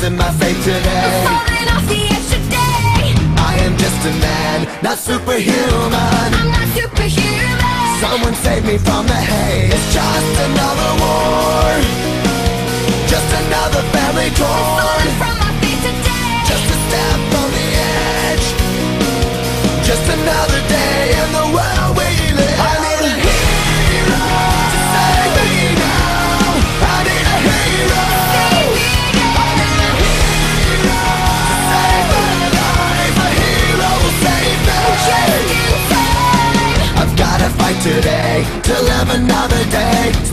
losing my faith today. Falling off the edge today. I am just a man, not superhuman. I'm not superhuman. Someone save me from the hate It's just another war. Just another family torn from my feet today. Just a step on the edge. Just another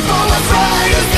life, all I try